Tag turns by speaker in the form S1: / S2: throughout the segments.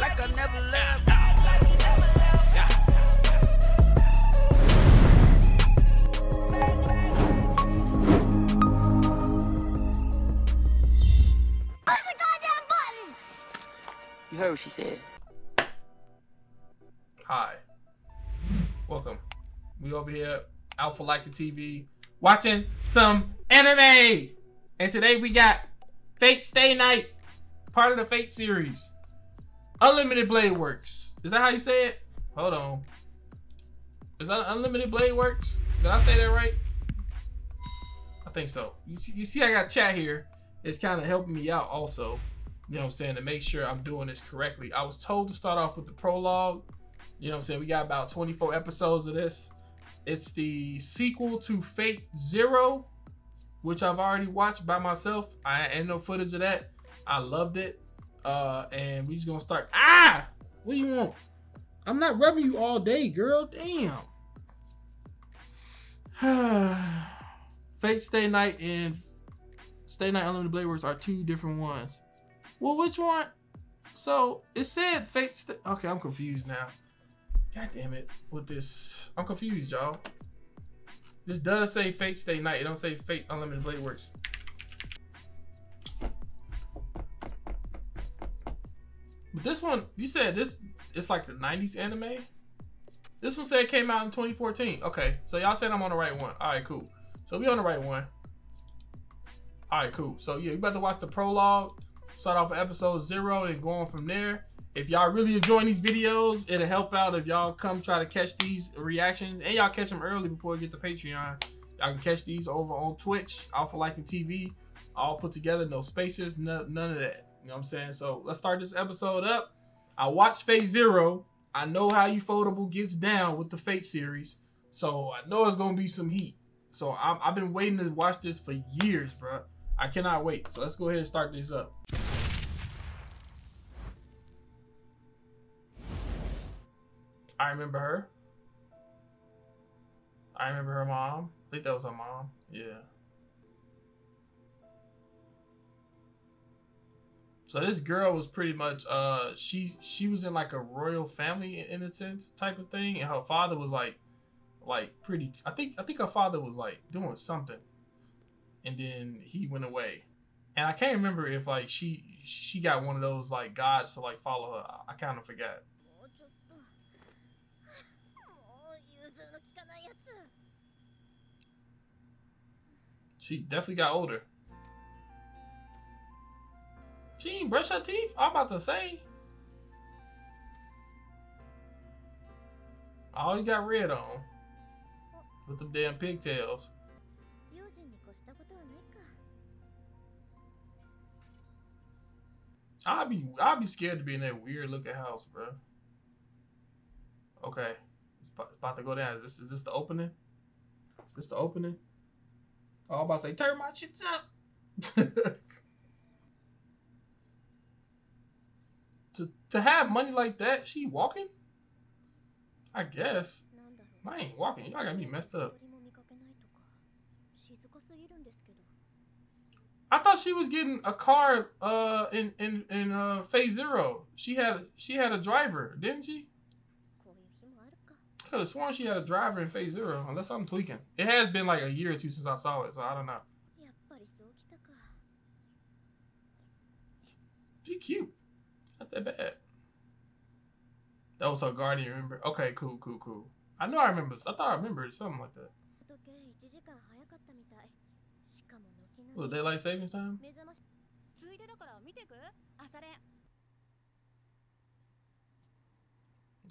S1: like I never left.
S2: Push the goddamn button!
S3: You heard what she said.
S4: Hi. Welcome. We over here, Alpha Lycan TV, watching some anime. And today we got Fate Stay Night, part of the Fate series. Unlimited Blade Works. Is that how you say it? Hold on. Is that Unlimited Blade Works? Did I say that right? I think so. You see, you see I got chat here. It's kind of helping me out also. You know what I'm saying? To make sure I'm doing this correctly. I was told to start off with the prologue. You know what I'm saying? We got about 24 episodes of this. It's the sequel to Fate Zero, which I've already watched by myself. I ain't no footage of that. I loved it. Uh, and we just gonna start. Ah! What do you want? I'm not rubbing you all day, girl. Damn. Fate Stay Night and Stay Night Unlimited Blade Works are two different ones. Well, which one? So it said Fate. Stay- okay, I'm confused now. God damn it! With this, I'm confused, y'all. This does say Fate Stay Night. It don't say Fate Unlimited Blade Works. But this one, you said this, it's like the 90s anime? This one said came out in 2014. Okay, so y'all said I'm on the right one. All right, cool. So we on the right one. All right, cool. So yeah, you better watch the prologue. Start off with episode zero and go on from there. If y'all really enjoying these videos, it'll help out if y'all come try to catch these reactions and y'all catch them early before you get the Patreon. Y'all can catch these over on Twitch, Alpha Lycan TV, all put together, no spaces, no, none of that. You know what I'm saying? So let's start this episode up. I watched Fate Zero. I know how you Ufotable gets down with the Fate series, so I know it's gonna be some heat. So I'm, I've been waiting to watch this for years, bro. I cannot wait. So let's go ahead and start this up. I remember her. I remember her mom. I think that was her mom. Yeah. So this girl was pretty much uh she she was in like a royal family in a sense type of thing, and her father was like like pretty. I think I think her father was like doing something, and then he went away. And I can't remember if like she she got one of those like gods to like follow her. I, I kind of forgot. She definitely got older. She ain't brush her teeth? I'm about to say. All you got red on. With them damn pigtails. I'd be I'd be scared to be in that weird looking house, bro. Okay, it's about to go down. Is this is this the opening? Is this the opening? Oh, I'm about to say turn my shits up. To have money like that, she walking? I guess. I ain't walking. Y'all got me messed up. I thought she was getting a car uh in in in uh Fate Zero. She had she had a driver, didn't she? Could have sworn she had a driver in Fate Zero, unless I'm tweaking. It has been like a year or two since I saw it, so I don't know. She cute. Not that bad. That was her guardian, remember? Okay, cool, cool, cool. I know I remember. I thought I remembered something like that. Was daylight savings time?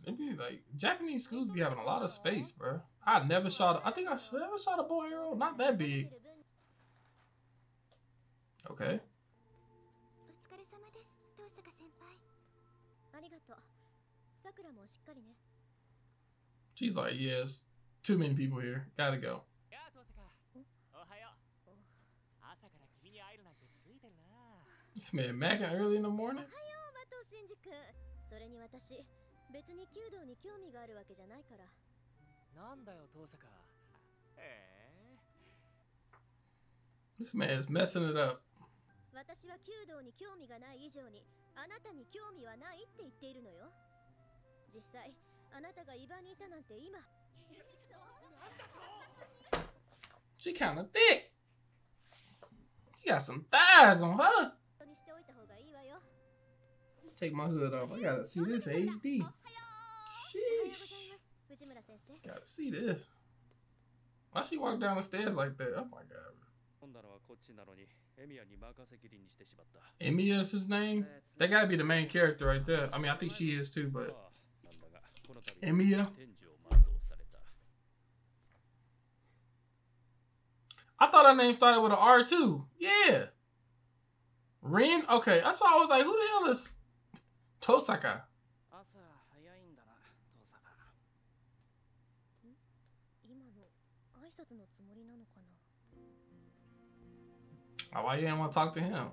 S4: Maybe like Japanese schools be having a lot of space, bro. I never shot. I think I never shot a boy arrow. Not that big. Okay. She's like, yes, too many people here. Gotta go.
S5: やあ、遠坂。おはよう。朝から君に会えるなんてついてるな。
S4: This man macking early in the morning.
S2: 麻藤真司君。それに私、別に弓道に興味があるわけじゃないから。
S5: なんだよ、遠坂。へえ。
S4: This man is messing it up.
S2: 私は弓道に興味がない以上に あなたに興味はないって言っているのよ 実際あなたが伊庭にいたなんて今
S4: She kind of thick. She got some thighs on her.
S2: 本当にしておいた方がいいわよ
S4: Take my hood off. I gotta see this in HD.
S2: おはようございま
S4: Sheesh.
S2: す藤村先生
S4: Gotta see this. Why she walk down the stairs like that? Oh my god.
S5: 飲んだのはこっちなのにエミヤに任せきりにしてしまった
S4: Emiya is his name? That gotta be the main character right there. I mean, I think she is too, but エミヤ
S5: 天寿を全うされた
S4: I thought her name started with an R too. Yeah. Rin? Okay, that's why I was like, who the hell is Tosaka?
S1: 朝早いんだな父さん
S2: 今の挨拶のつもりなのかな
S4: Oh, why you didn't want to talk to him?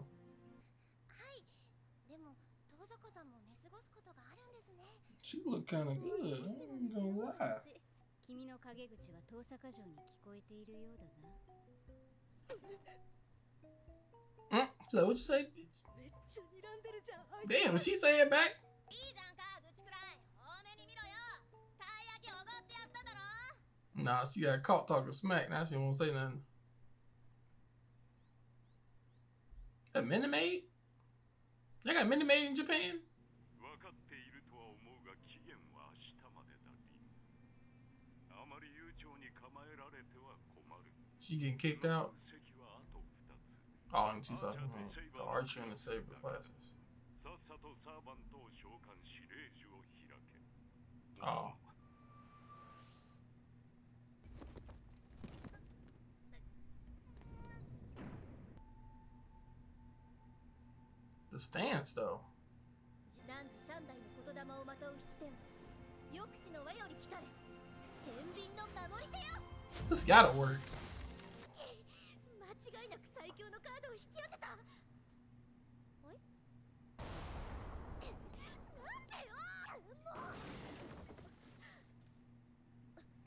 S4: She look kind of good. I ain't gonna lie.
S2: 君の陰口は遠坂城に聞こえているようだが
S4: Mm? She's like, what you say?
S2: めっちゃ睨んでるじゃん
S4: Damn, did she say it back?
S2: いいじゃんか愚痴くらい多めに見ろよたい焼きおごってやっただろ
S4: Nah, she got caught talking smack. Now she won't say nothing. A Minute Maid? They got Minute Maid in Japan? She getting kicked out?
S6: 席はあと2つ
S4: Oh, and she's like, mm, the Archer and the Saber classes.
S6: さっさとサーバントを召喚し霊樹を開け
S4: ああ The stance, though.
S2: 汝三代の言霊をまとう七点抑止の輪より来たれ天秤の守り手よ
S4: This gotta work.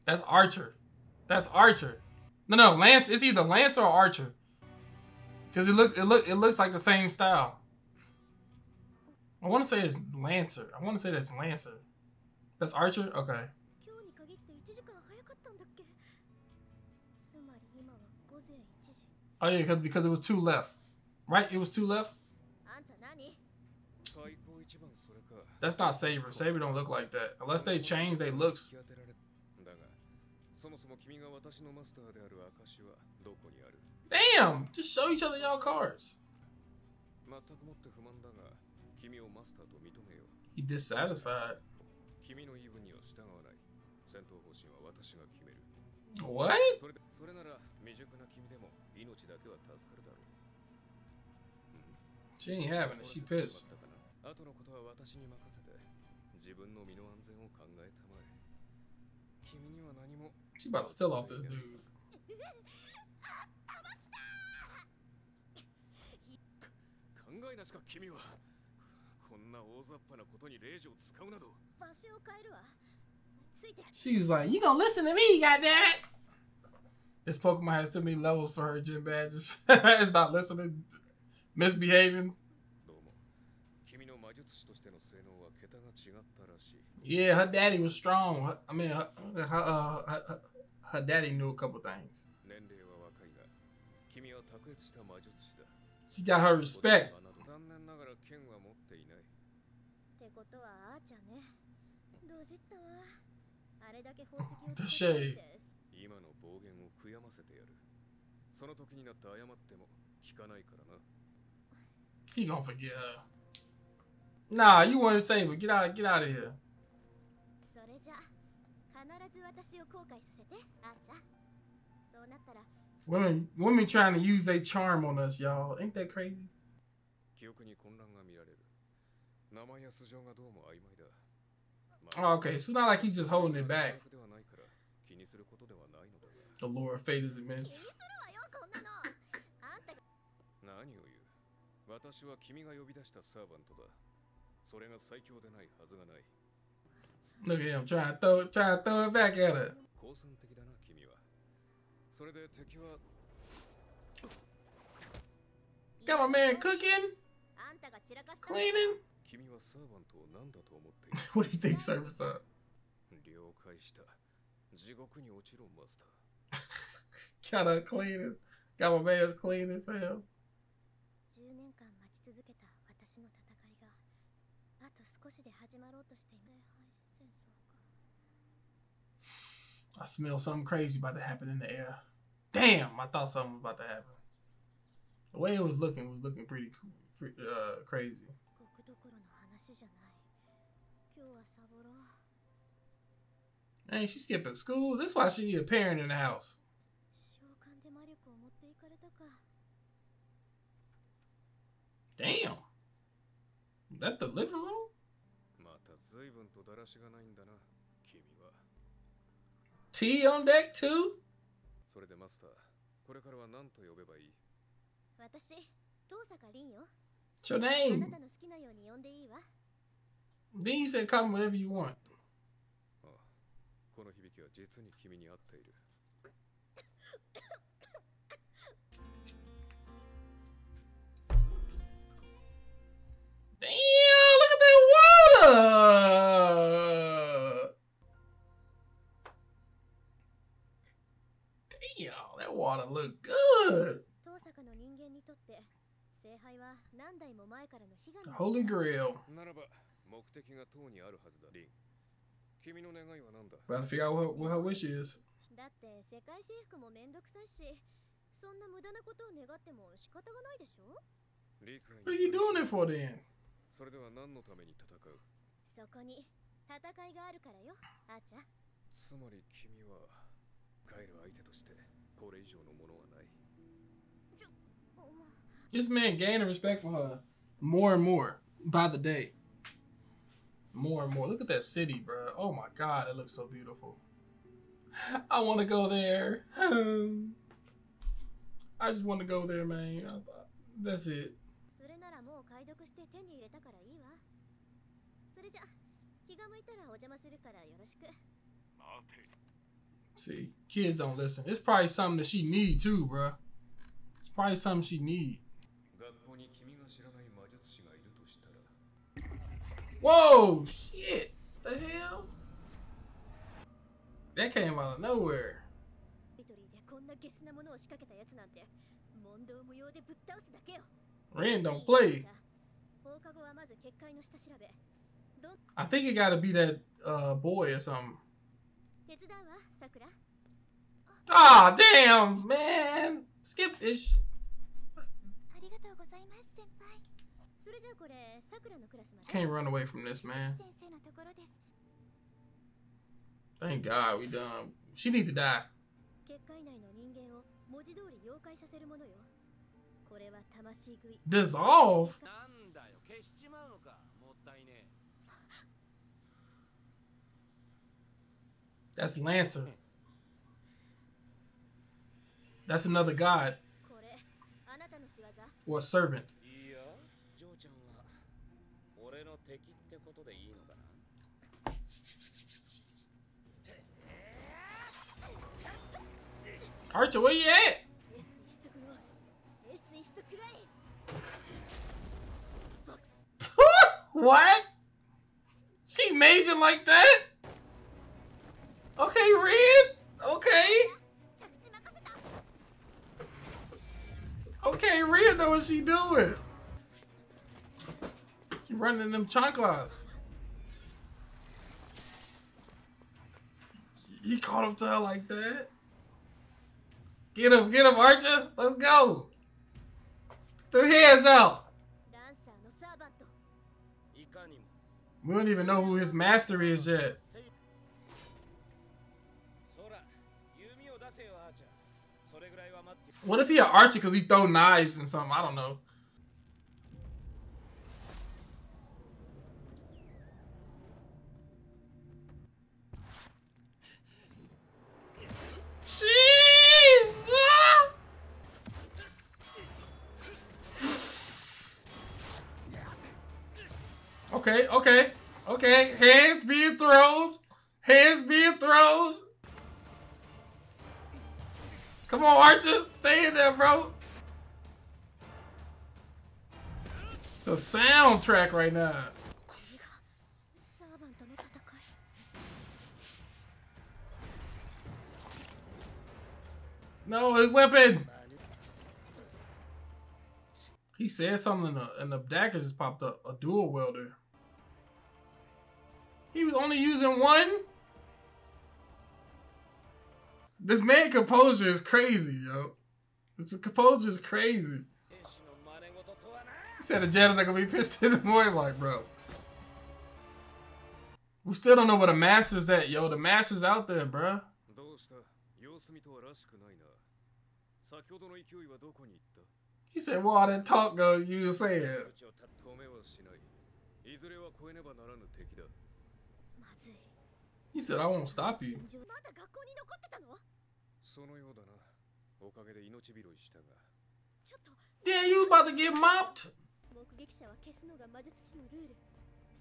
S4: That's Archer. That's Archer. No, no, Lance. It's either Lance or Archer. Cause it look, it look, it looks like the same style. I want to say it's Lancer. I want to say that's Lancer. That's Archer. Okay. Oh yeah, because because it was two left, right? It was two left. That's not Saber. Saber don't look like that unless they change their looks. Damn! Just show each other y'all cards.
S5: 全くもって不満だが君をマスターと認めよう
S4: He dissatisfied.
S5: 君の言い分には従わない戦闘方針は私が決める
S4: What?
S5: それでそれなら未熟な君でも命だけは助かるだろう
S4: She ain't having it. She pissed.
S5: あとのことは私に任せて自分の身の安全を考えたまえ君には何も
S4: she about to steal off this dude. She was like, you gonna listen to me, goddammit! This Pokemon has too many levels for her gym badges. it's not listening, misbehaving. Yeah, her daddy was strong. Her- I mean, her, her, uh, her, her- her daddy knew a couple things.
S5: 年齢は若いが君は卓越した魔術師だ
S4: She got her respect.
S5: 残念ながら剣は持っていない
S2: ってことはあーちゃんねどじったわあれだけ宝石を
S4: ど
S2: 使って
S4: しゃい
S5: 今の暴言を悔やませてやるその時になって謝っても聞かないからな
S4: He gonna forget her. Nah, you want to say, but get out, get out of here.
S2: それじゃ必ず私を後悔させてあーちゃんそうなったら
S4: Women, women trying to use their charm on us, y'all. Ain't that crazy?
S5: 記憶に混乱が見られる名前や素性がどうも曖昧だ
S4: Oh, okay, so not like he's just holding it back.
S5: ではないから気にすることではないのだが
S4: The Lord Fate is
S2: 気に
S4: immense.
S2: するわよそんなのあんたが
S5: 何を言う私は君が呼び出したサーバントだそれが最強でないはずがない
S4: Look at him trying to throw, trying to throw it back at her.
S5: 好算的だな君はそれで敵は
S4: Got my man cooking.
S2: あん んたが散らかした
S4: Cleaning?
S5: 君はサーバントを何だと思っている
S4: What do you think servants are?
S5: 了解した地獄に落ちろマスター
S4: Gotta cleaning. Got my man's cleaning for him.
S2: 10年間待ち続けた私の戦いがあと少しで始まろうとしている
S4: I smell something crazy about to happen in the air. Damn, I thought something was about to happen. The way it was looking was looking pretty, pretty uh, crazy. Hey, she skipping school. This is why she need a parent in the house. Damn. That the living room? Tea on deck too?
S5: それでマスターこれからは何と呼べばいい
S2: 私遠坂凛よ
S4: What's your
S2: あな
S4: name?
S2: たの好きなように呼んでいいわ
S4: Then you said call me whatever you want.
S5: ああこの響きは実に君に合っている
S2: は何だ
S4: Gotta figure out what, what her wish is.
S2: だって世界征服もめんどくさいしそんな無駄なことを願っても仕方がないでしょ
S5: 理解に
S4: What are you doing it for then?
S5: それでは何のために戦う
S2: そこに戦いがあるからよあーちゃん
S5: つまり君は帰る相手としてこれ以上のものはない
S4: This man gaining respect for her more and more by the day. More and more. Look at that city, bro. Oh my god, it looks so beautiful. I want to go there. I just want to go there, man. That's it.
S2: それならもう解読して手に入れたからいいわそれじゃ気が向いたらお邪魔するからよろしく
S6: 待て
S4: See, kids don't listen. It's probably something that she need too, bro. It's probably something she need. Whoa, shit. The hell? That came out of nowhere.
S2: リトリーでこんなゲスなものを仕掛けたやつなんて問答無用でぶっ倒すだけよ
S4: Ren don't
S2: いい
S4: play.
S2: じゃあ放課後はまず結界の下調べ
S4: I think it gotta be that uh boy or something.
S2: 手伝うわさくら
S4: Ah, damn, man. Skip this.
S2: ありがとうございます先輩それじゃあこれさくらのクラスまで
S4: Can't run away from this, man.
S2: 先生のところです
S4: Thank God we done. She need to die.
S2: 結界内の人間を文字通り妖怪させるものよこれは魂食い
S4: Dissolve?
S1: なんだよ消しちまうのかもったいね
S4: That's Lancer. That's another god
S2: これあなたの仕業
S4: or servant.
S1: でいいのかな
S4: Archer, where you at?
S2: エスイストクロースエスイストクライ
S4: what? She major like that? Okay, Red. Okay.
S2: 着地任せた
S4: Okay, Red know what she doing. She running them chanclas. he caught him to her like that. Get him, get him, Archer. Let's go. Throw hands out. We don't even know who his master is yet. What if he an archer because he throw knives and something? I don't know. Jeez! Okay, okay, okay. Hands being thrown. Hands being thrown. Come on, Archer. Stay in there, bro. The soundtrack right now. No, his weapon! He said something and the, dagger just popped up. A dual welder. He was only using one? This man composure is crazy, yo. This composure is crazy. He said the janitor gonna be pissed in the morning, like, bro. We still don't know where the master's at, yo. The master's out there, bruh.
S5: どうした様子見とはらしくないな先ほどの勢いはどこに行った
S4: He said, well, all that talk go, you was saying.
S1: うちをた
S5: 止めはしないいずれは超えねばならぬ敵だ
S2: まずい
S4: He said, I won't stop you.
S2: 戦場まだ学校に残ってたの
S5: そのようだなおかげで命拾いしたが
S2: ちょっと
S4: Yeah, you was about to get mopped.
S2: 目撃者は消すのが魔術師のルール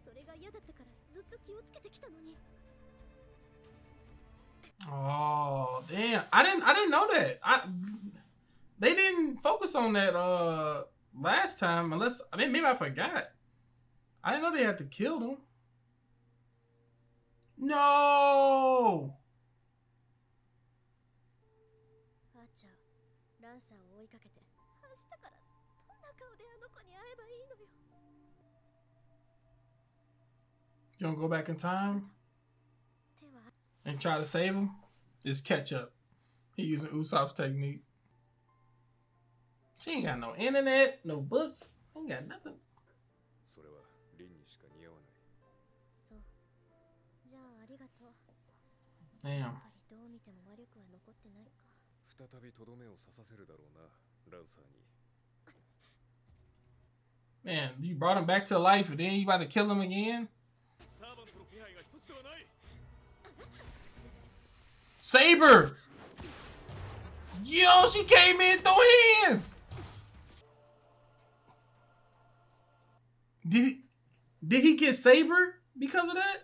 S2: それが嫌だったからずっと気をつけてきたのに
S4: Oh damn! I didn't I didn't know that. I they didn't focus on that uh last time unless I mean maybe I forgot. I didn't know they had to kill them. No. You don't go back in time? and try to save him? Just catch up. He using Usopp's technique. She ain't got no internet, no books, ain't got nothing.
S5: それは凛にしか似合わない
S2: そうじゃあありがとう
S4: Damn.
S2: やっぱりどう見ても魔力は残ってないか
S5: 再びとどめを刺させるだろうなランサーに
S4: Man, you brought him back to life and then you about to kill him again? Saber! Yo, she came in throwing hands! Did he, did he get Saber because of that?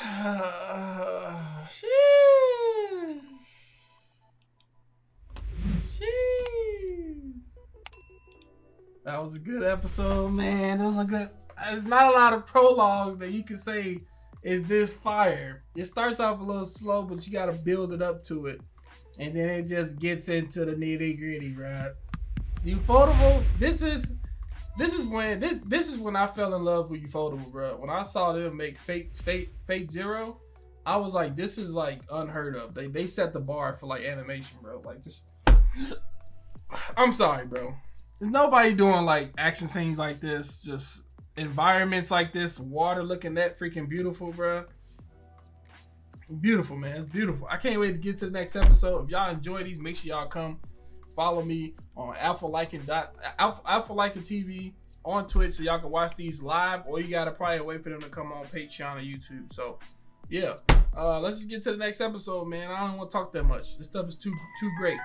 S4: Sheesh. Sheesh. That was a good episode, man. It was a good. There's not a lot of prologue that you can say is this fire. It starts off a little slow, but you got to build it up to it, and then it just gets into the nitty gritty, right? Ufotable. This is this is when this, this is when I fell in love with Ufotable, bro. When I saw them make Fate Fate Fate Zero, I was like, this is like unheard of. They they set the bar for like animation, bro. Like just. I'm sorry, bro. There's nobody doing like action scenes like this, just environments like this, water looking that freaking beautiful, bro. Beautiful, man. It's beautiful. I can't wait to get to the next episode. If y'all enjoy these, make sure y'all come follow me on Alpha Lycan dot Alpha, Alpha TV on Twitch so y'all can watch these live, or you gotta probably wait for them to come on Patreon or YouTube. So yeah. Uh let's just get to the next episode, man. I don't want to talk that much. This stuff is too too great.